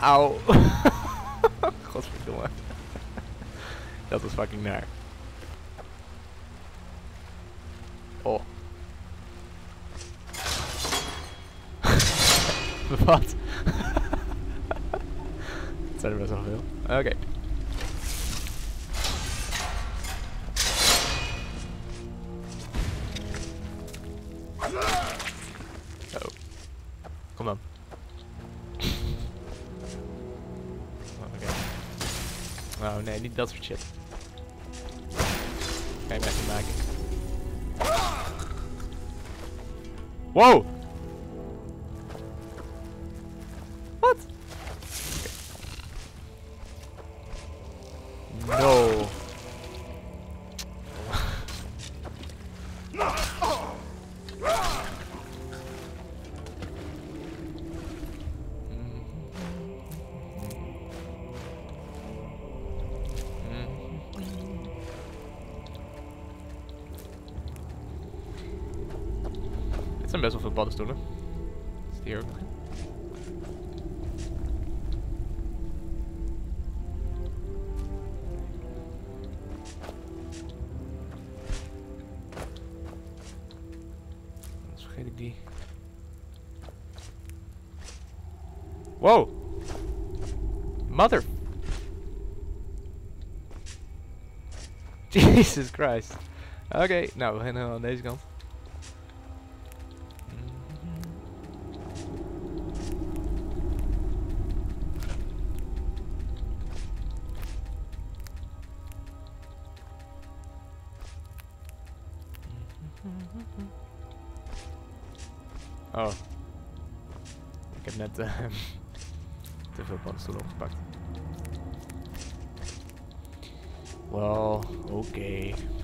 Auw. Godverdomme. Dat was fucking naar. Oh. Wat? Het zijn er best wel veel. Oké. Nee, niet dat soort shit. Ga je mij even maken. Wow! båda stolen. Steering wheel. Die. Wow! Mother! Jesus Christ. Oké, okay, nou we gaan naar deze gone. Oh. Ik heb net eh, te veel paddenstoelen opgepakt. Wel, oké. Hmm.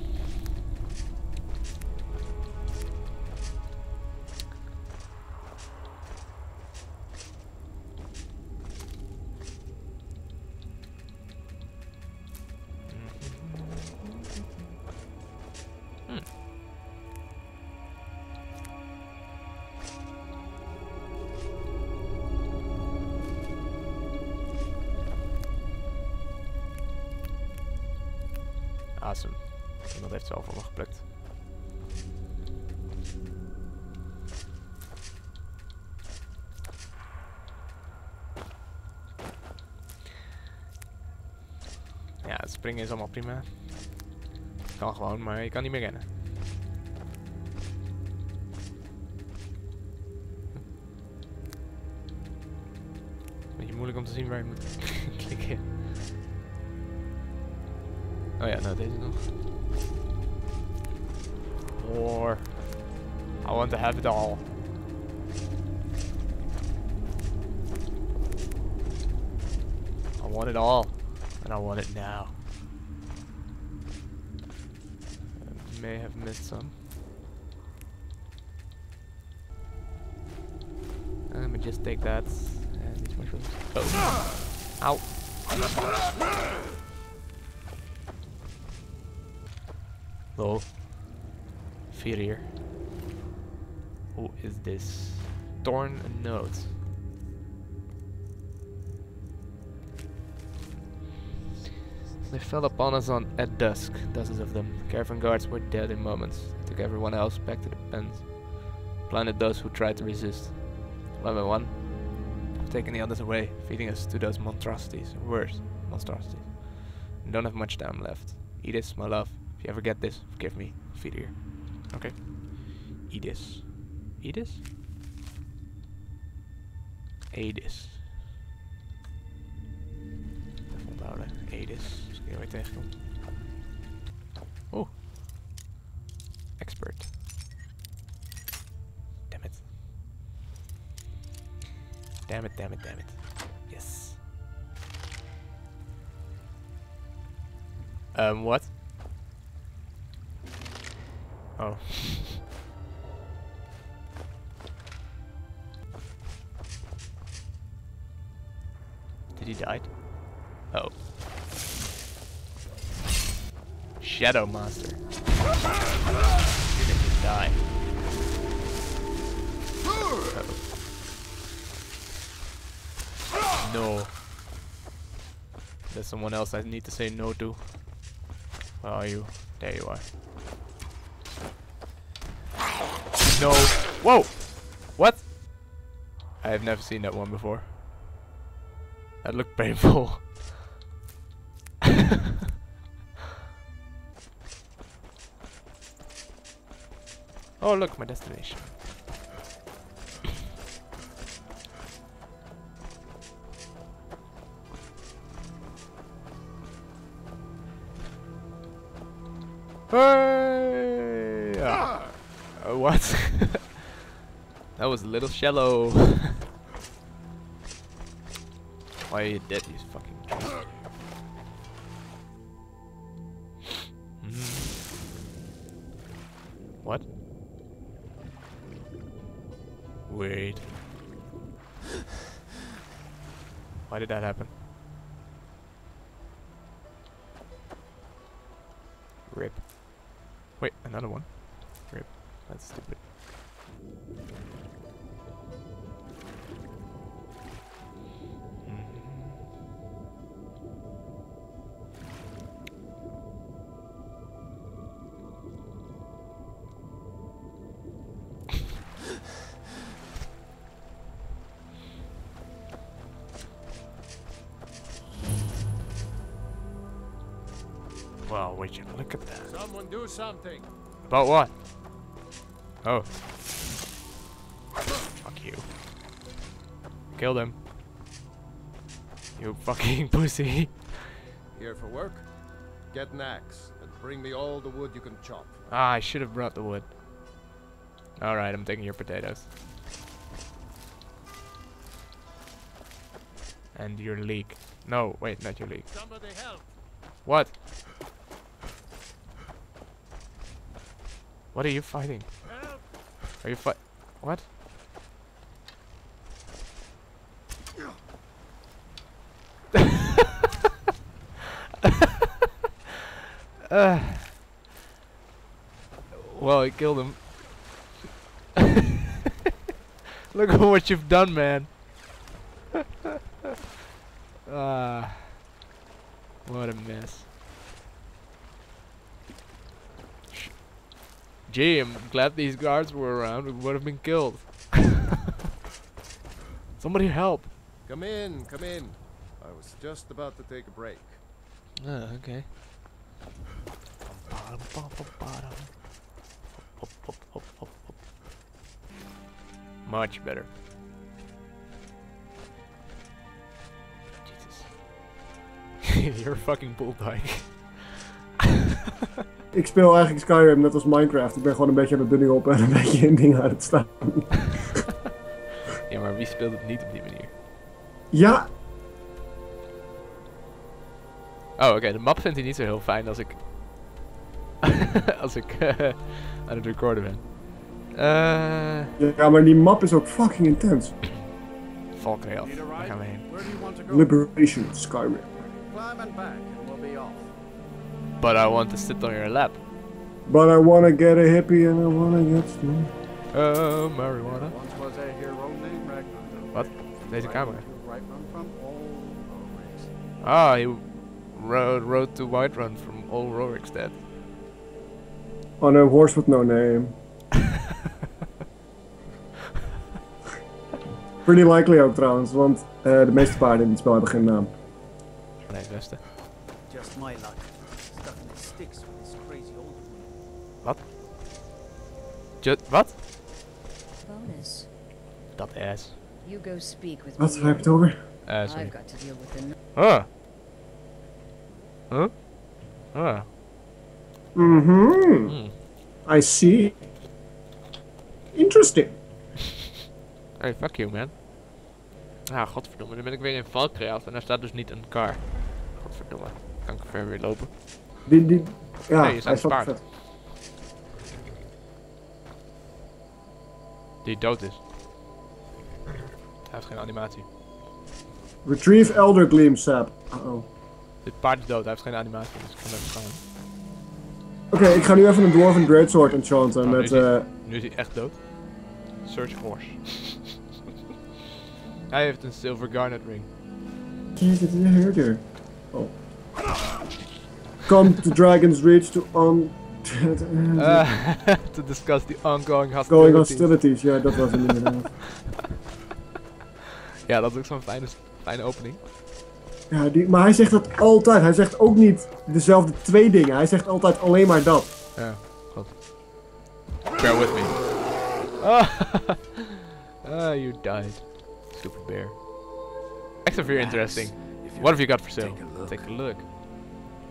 Awesome. Iemand heeft al nog geplukt. Ja, het springen is allemaal prima. Kan gewoon, maar je kan niet meer rennen. Beetje moeilijk om te zien waar je moet Oh nou deze nog. More. I want to have it all. I want it all. And I want it now. I may have missed some. Uh, let me just take that. And these mushrooms. Oh. Ow. Vier hier. Who is this? Thorn note. They fell upon us on at dusk, dozens of them. Caravan guards were dead in moments. They took everyone else back to the pens. Blinded those who tried to resist. One by one, have taken the others away, feeding us to those monstrosities, worse, monstrosities. Don't have much time left. Edith, my love, you ever get this, forgive me. Feed here. Okay. Edis. Edis? Edis. Even onthouden. Edis. Als ik hier weer tegenkom. Oeh. Expert. Damn it. Damn it, damn it, damn it. Yes. Um, what? Oh. Did he die? Oh. Shadow monster. You're gonna die. Uh-oh. No. There's someone else I need to say no to. Where are you? There you are. No. Whoa! What? I have never seen that one before. That looked painful. oh look, my destination. Hey! Uh, what? that was a little shallow. Why are you dead, you fucking? Mhm. What? Wait. Why did that happen? Rip. Wait, another one. Rip. That's stupid. Wow, would you look at that? Someone do something. About what? Oh. Fuck you. Killed him. You fucking pussy. Here for work? Get an axe and bring me all the wood you can chop. Ah, I should have brought the wood. Alright, I'm taking your potatoes. And your leek. No, wait, not your leek. Somebody help! What? What are you fighting? Are you? What? uh, well, I killed him. Look at what you've done, man. Ah, what a mess. Gee, I'm glad these guards were around. We would have been killed. Somebody help. Come in, come in. I was just about to take a break. Oh, okay. Much better. Jesus. You're a fucking bulldog. Ik speel eigenlijk Skyrim net als Minecraft. Ik ben gewoon een beetje aan het dunning op en een beetje in dingen aan het staan. ja, maar wie speelt het niet op die manier? Ja, Oh, oké. De map vindt hij niet zo heel fijn als ik... als ik eh, aan het recorden ben. Eh... ja, maar die map is ook fucking intens. Valkreal. Daar gaan we heen. Liberation Skyrim. Climb and back But I want to sit on your lap. But I wanna get a hippie and I wanna get stoned. Oh, marijuana. Once was a hero named Ragnar. Wat? Deze camera. Right run from all Ulrichs. Ah, he rode, rode to Whiterun from Old Rorikstead. On a horse with no name. Pretty likely ook trouwens, want eh, de meeste paarden in het spel hebben geen naam. Nee, beste. Just my luck. Just, wat? Bonus. Dat ass. You go speak with Wat, waar heb je het over? Uh, sorry. I've got to deal with the Huh? Huh? Huh? Mhm. Hmm. I see. Interesting. Hey, fuck you, man. Ah, godverdomme. Nu ben ik weer in Valkreal en daar staat dus niet een car. Godverdomme. Kan ik ver weer lopen? Die, die, ja, Nee, je staat hij is Die dood is. Hij heeft geen animatie. Retrieve Elder Gleam Sap. Uh-oh. Dit paard is dood, hij heeft geen animatie, dus ik kan even gaan. Oké, ik ga nu even een Dwarven Greatsword enchanten Oh, nu, met... is hij, eh nu is hij echt dood. Search horse. hij heeft een silver garnet ring. Jezus, het is een herder. Oh. Come to Dragon's Reach to on... Uh, to discuss the ongoing hostilities. Going hostilities, ja, dat was hem inderdaad. Ja, dat is ook zo'n fijne, fijne opening. Ja, die, maar hij zegt dat altijd. Hij zegt ook niet dezelfde twee dingen. Hij zegt altijd alleen maar dat. Ja, goed. Bear with me. Ah, ah you died. Stupid bear. Extra very interesting. What have you got for sale? Take a look.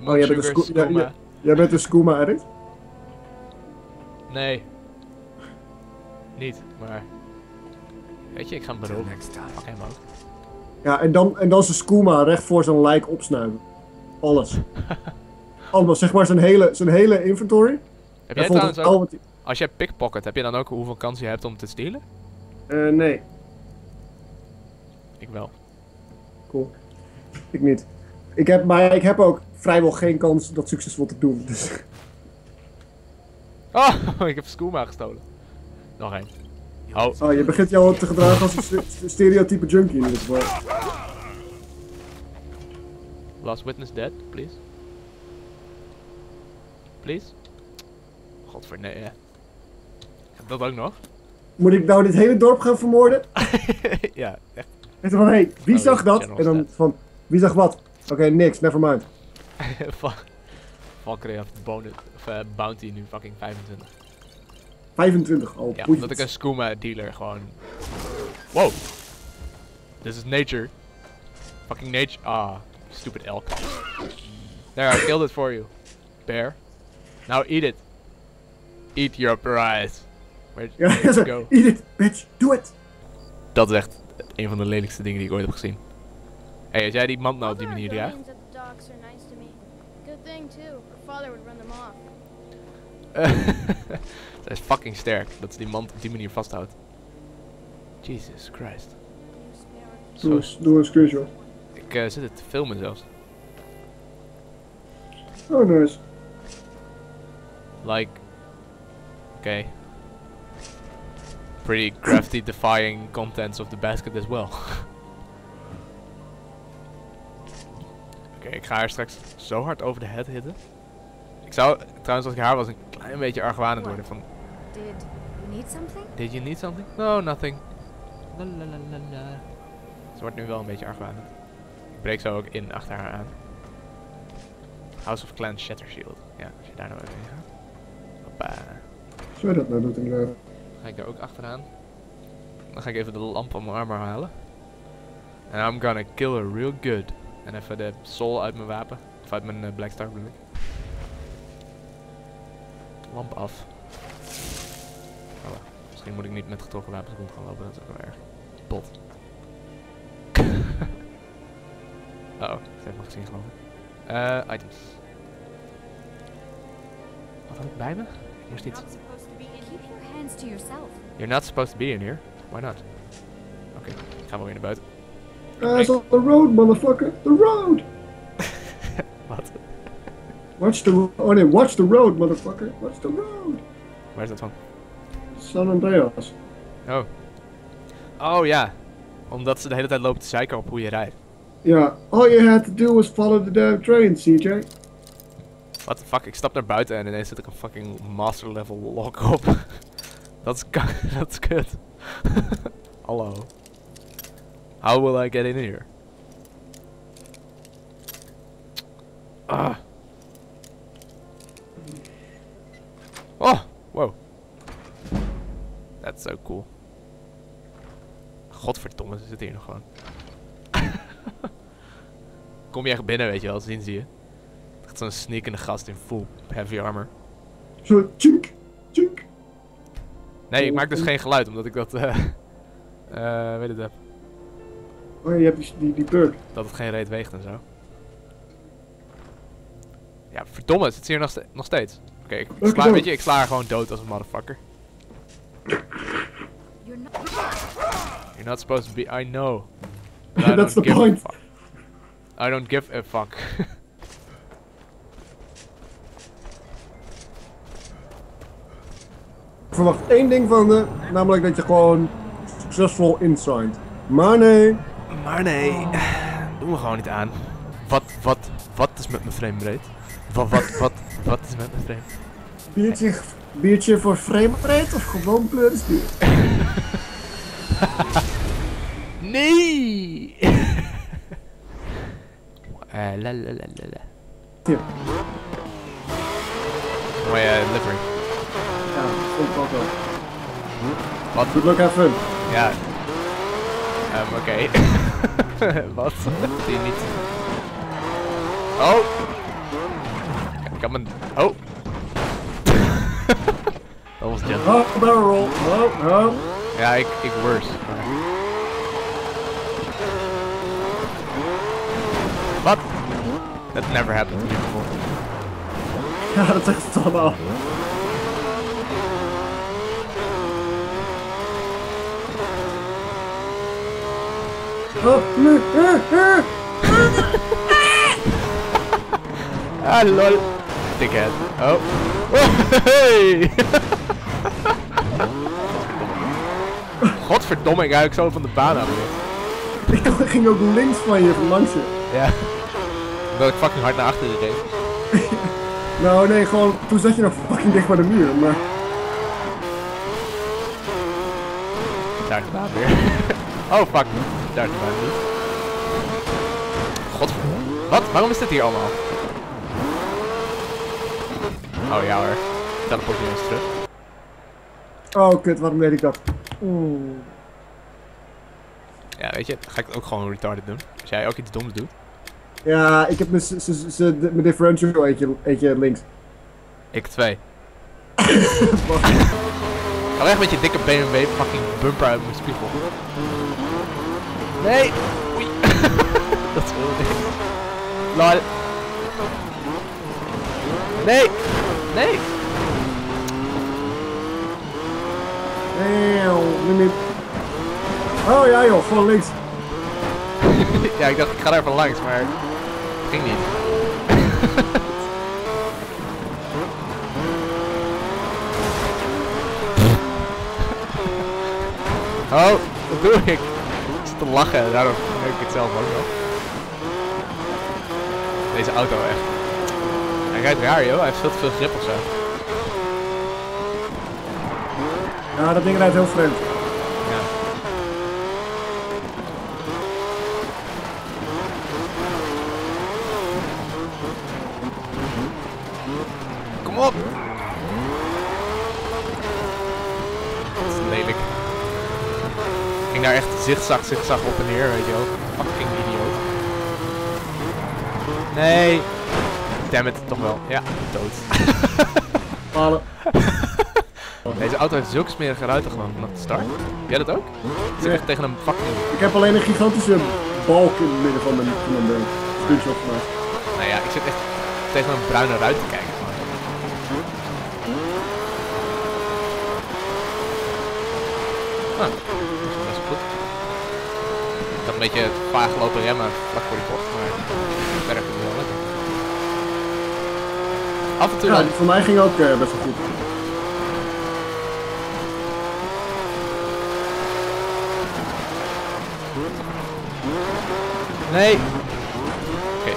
Oh, jij bent een skooma. ja. Jij bent een skooma addict? Nee. Niet, maar... Weet je, ik ga hem beroven. Fuck hem ook. Ja, en dan, en dan zijn skooma recht voor zijn lijk opsnuiven. Alles. Allemaal, zeg maar zijn hele, zijn hele inventory. Heb jij trouwens ook, al als jij pickpocket, heb je dan ook hoeveel kans je hebt om te stelen? Eh, nee, Ik wel. cool. Ik niet. Ik heb, maar ik heb ook vrijwel geen kans dat succesvol te doen. Dus. Oh, ik heb skooma gestolen. Nog één. Oh, Oh, je begint jou te gedragen als een st- stereotype junkie in ieder geval. last witness dead, please. Please. Godver, nee, hè. Heb dat ook nog? Moet ik nou dit hele dorp gaan vermoorden? ja, echt. En van, hé, hey, wie Oh, zag dat? En dan van, wie zag wat? Oké, niks, nevermind. Val- Valkyrie heeft bonus, of, eh, bounty nu fucking 25. 25 al. Ja, boeit omdat ik een skooma dealer gewoon... Wow! This is nature. Fucking nature. Ah, stupid elk. There, I killed it for you. Bear. Now eat it. Eat your prize. Where, Ja, zo, go? eat it, bitch, do it. Dat is echt een van de lelijkste dingen die ik ooit heb gezien. Hé, hey, als jij die mand nou op die manier draagt... Father would run them off. Zij is fucking sterk dat ze die mand op die manier vasthoudt. Jesus Christ. Zo, Doe, eens- doe een screenshot. ik eh, zit het te filmen zelfs. Oh, nice. Like, okay. Pretty crafty defying contents of the basket as well. Oké, ik ga haar straks zo hard over de head hitten. Ik zou, trouwens als ik haar was, een klein beetje argwanend worden van... Did you need something? Did you need something? No, nothing. La la la la la. Ze wordt nu wel een beetje argwanend. Ik breek zo ook in achter haar aan. House of Clans Shatter Shield. Ja, als je daar nou even in gaat. Hoppa. Zo je dat nou doet inderdaad. Ga ik er ook achteraan. Dan ga ik even de lamp op mijn armor halen. And I'm gonna kill her real good. En even de soul uit mijn wapen. Of uit mijn eh, Black Star bedoel ik. Lamp af. Oh, wacht. misschien moet ik niet met getrokken wapens rond gaan lopen. Dat is ook wel erg. Pot. oh, dat heb ik nog gezien geloof ik. Eh, items. Wat had ik bij me? Moest iets. You're not supposed to be in here. Why not? Oké, ik ga wel weer naar buiten. Eyes on the road, motherfucker. The road. Wat? Watch the road. Oh watch the road, motherfucker. Watch the road. Where's that van? San Andreas. Oh. Oh ja. Omdat ze de hele tijd lopen te zeiken op hoe je rijdt. Ja, all you had to do was follow the damn train, CJ. What the fuck? Ik stap naar buiten en ineens zit ik een fucking master level lock op. dat is dat is kut. Hallo. How will I get in here? Ah. Oh, wow. That's so cool. Godverdomme, ze zitten hier nog gewoon. Kom je echt binnen, weet je wel, zien zie je. Echt zo'n sneakende gast in full heavy armor. Zo, tjink, tjink. Nee, ik maak dus geen geluid, omdat ik dat, eh, eh, weet het heb. Oh, je hebt die, die, perk. Dat het geen reet weegt en zo. Ja, verdomme, zit ze hier nog, nog steeds? Oké, ik sla, weet je, ik sla haar gewoon dood als een motherfucker. You're not. You're not supposed to be, I know. I That's don't the give a point. fuck. I don't give a fuck. Ik verwacht één ding van de, namelijk dat je gewoon succesvol insigned. Maar nee, maar nee, doen we gewoon niet aan. Wat, wat, wat is met mijn framerate? Wat, wat, wat, wat is met mijn frame? Biertje, biertje voor framerate of gewoon pleurisbier? Nee! Eh, la la la la la. Hier. Mooie livery. Ja, vond ik ook wel. Wat? Good luck, have fun. Ja. Ehm, oké. Wat? Die niet. Oh! Ik had mijn... Oh! Dat was Jet. Oh, barrel roll. Oh, oh. Ja, ik, ik worse. Wat? That never happened to me before. Ja, dat zegt het allemaal. Ah, lol. Oh. Oh, hey! Godverdomme, ik eigenlijk zo van de baan af. Ik dacht, ik ging ook links van je, van langs je. Ja. Omdat ik fucking hard naar achteren reed. Nou, nee, gewoon, toen zat je nog fucking dicht bij de muur, maar... Daar is de baan weer. Oh, fuck. Daar is de baan niet. Godverdomme. Wat? Waarom is dit hier allemaal? Oh ja hoor. Teleport je eens terug. Oh, kut, waarom deed ik dat? Oeh. Ja, weet je, ga ik het ook gewoon retarded doen. Als jij ook iets doms doet. Ja, ik heb mijn, differential eentje, eentje links. Ik twee. Ga weg met je dikke BMW fucking bumper uit mijn spiegel. Nee! Oei! dat is heel. Lol. Nee! Oh ja joh, gewoon links. ja, ik dacht ik ga daar even langs, maar... Ging niet. oh, wat doe ik? Ik zit te lachen, daarom denk ik het zelf ook wel. Deze auto echt. Hij rijdt raar joh, hij heeft veel te veel grip Ja, dat ding rijdt heel vreemd. Ja. Kom op! Dat is lelijk. Ik ging daar echt zigzag, zigzag op en neer, weet je wel. Fucking idioot. Nee! Damn it, toch wel. Ja, dood. Palen. Deze auto heeft zulke smerige ruiten gewoon vanaf de start. Jij dat ook? Ik zit Nee. echt tegen een fucking... Ik heb alleen een gigantische balk in het midden van mijn, van mijn been. Screenshot gemaakt. Nou ja, ik zit echt tegen een bruine ruit te kijken. Ah, dat is best goed. Ik had een beetje vaag lopen remmen vlak voor die bocht, maar het werkte wel lekker. Af en toe Ja, dan... die voor mij ging ook eh, best wel goed. Nee! Oké.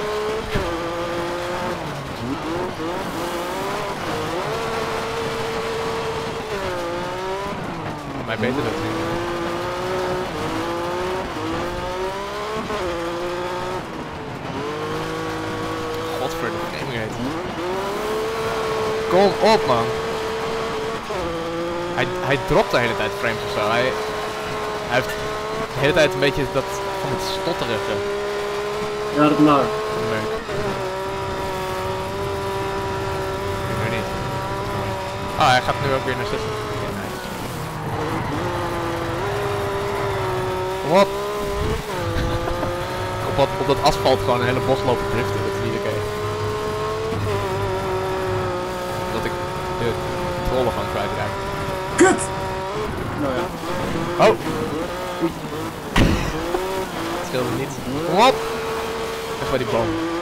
Voor mij beter dat niet. Godverdomme. Kom op man. Hij, hij dropt de hele tijd frames of zo. Hij, de hele tijd een beetje dat van het stotterige. Ja, dat maar. Leuk. Niet. Ah, hij gaat nu ook weer naar 60. Oké, nice. Kom op! op, dat, op dat asfalt gewoon een hele bocht lopen driften, dat is niet Estados Unidos. Opa! É futebol.